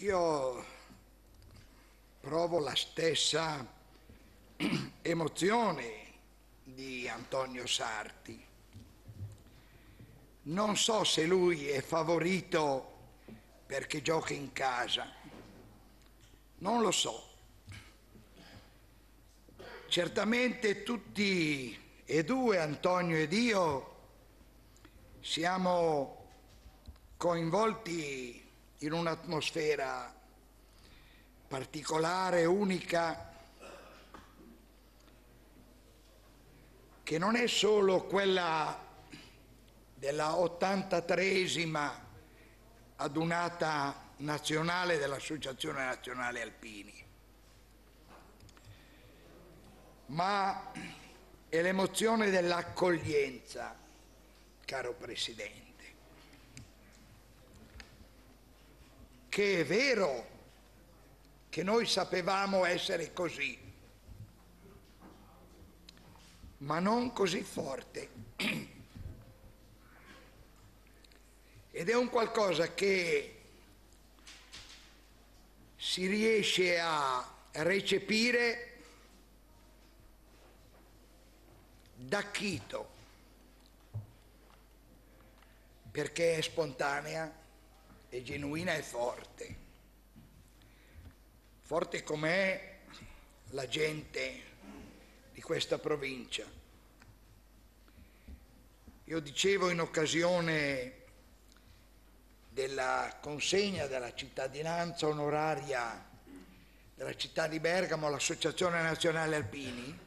Io provo la stessa emozione di Antonio Sarti. Non so se lui è favorito perché gioca in casa, non lo so. Certamente tutti e due, Antonio ed io, siamo coinvolti in un'atmosfera particolare, unica, che non è solo quella della 83esima adunata nazionale dell'Associazione Nazionale Alpini, ma è l'emozione dell'accoglienza, caro Presidente. Che è vero che noi sapevamo essere così, ma non così forte. Ed è un qualcosa che si riesce a recepire da Chito, perché è spontanea, è genuina e forte. Forte com'è la gente di questa provincia. Io dicevo in occasione della consegna della cittadinanza onoraria della città di Bergamo all'Associazione Nazionale Alpini,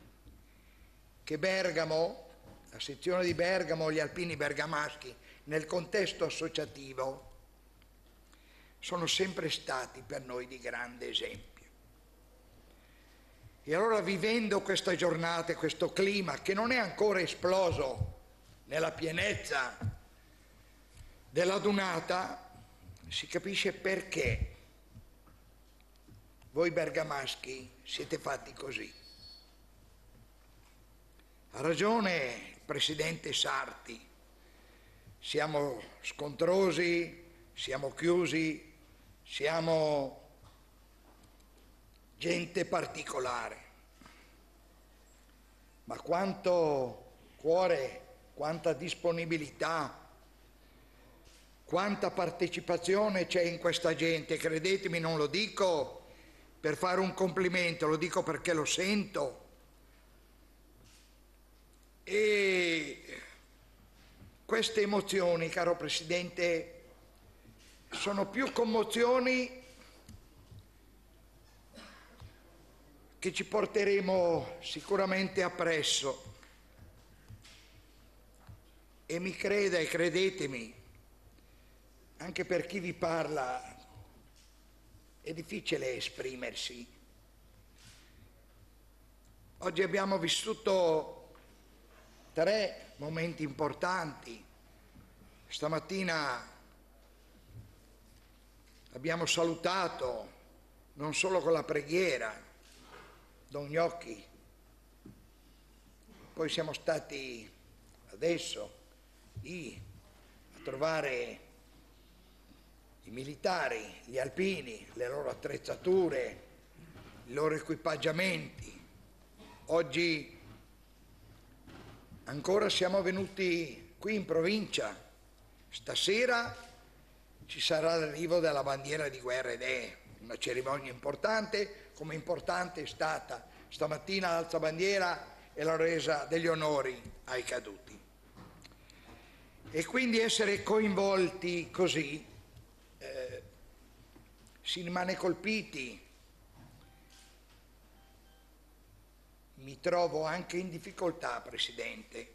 che Bergamo, la sezione di Bergamo, gli alpini bergamaschi, nel contesto associativo, sono sempre stati per noi di grande esempio. E allora vivendo questa giornata, questo clima che non è ancora esploso nella pienezza della dunata, si capisce perché voi bergamaschi siete fatti così. Ha ragione il Presidente Sarti, siamo scontrosi, siamo chiusi, siamo gente particolare, ma quanto cuore, quanta disponibilità, quanta partecipazione c'è in questa gente, credetemi non lo dico per fare un complimento, lo dico perché lo sento. E queste emozioni, caro Presidente, sono più commozioni che ci porteremo sicuramente appresso. E mi creda e credetemi, anche per chi vi parla è difficile esprimersi. Oggi abbiamo vissuto tre momenti importanti. Stamattina Abbiamo salutato, non solo con la preghiera, Don Gnocchi, poi siamo stati adesso lì a trovare i militari, gli alpini, le loro attrezzature, i loro equipaggiamenti. Oggi ancora siamo venuti qui in provincia, stasera ci sarà l'arrivo della bandiera di guerra ed è una cerimonia importante, come importante è stata stamattina l'alza bandiera e la resa degli onori ai caduti. E quindi essere coinvolti così eh, si rimane colpiti. Mi trovo anche in difficoltà, Presidente,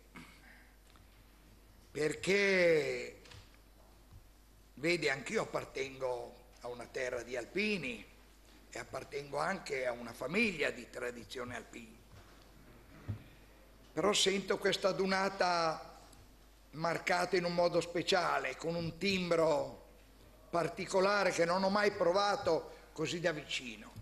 perché Vede, anch'io appartengo a una terra di alpini e appartengo anche a una famiglia di tradizione alpina. Però sento questa dunata marcata in un modo speciale, con un timbro particolare che non ho mai provato così da vicino.